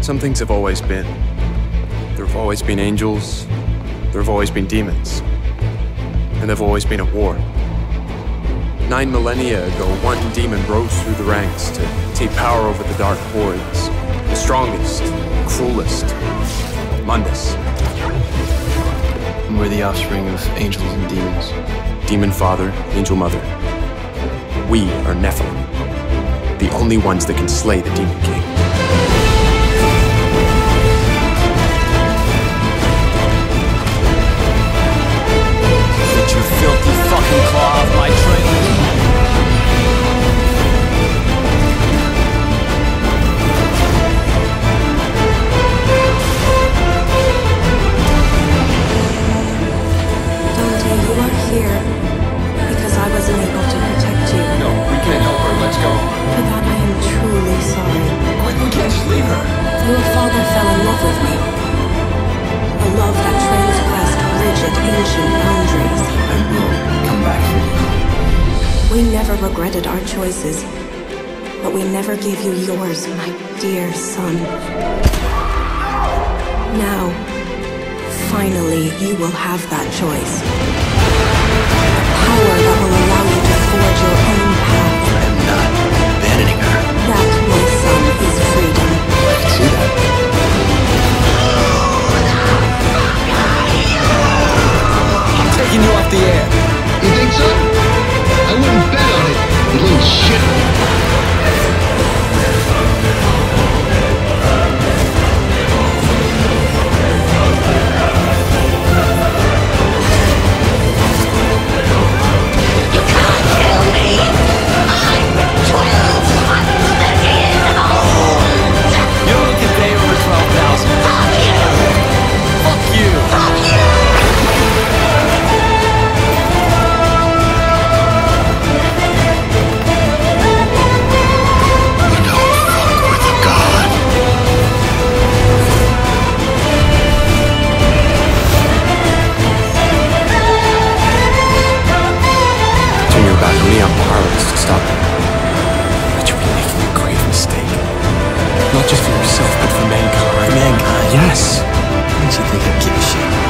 Some things have always been. There have always been angels, there have always been demons, and there have always been at war. Nine millennia ago, one demon rose through the ranks to take power over the dark hordes. The strongest, cruelest, Mundus. And we're the offspring of angels and demons. Demon father, angel mother. We are Nephilim, the only ones that can slay the Demon King. Your father fell in love with me. A love that transgressed rigid ancient boundaries. I will come back for. We never regretted our choices, but we never gave you yours, my dear son. Now, finally, you will have that choice. Shit. Turn your back on me, I'm powerless to stop it. But you'll be making a grave mistake. Not just for yourself, but for mankind. For Mankind? Yes. Makes you think I give a shit.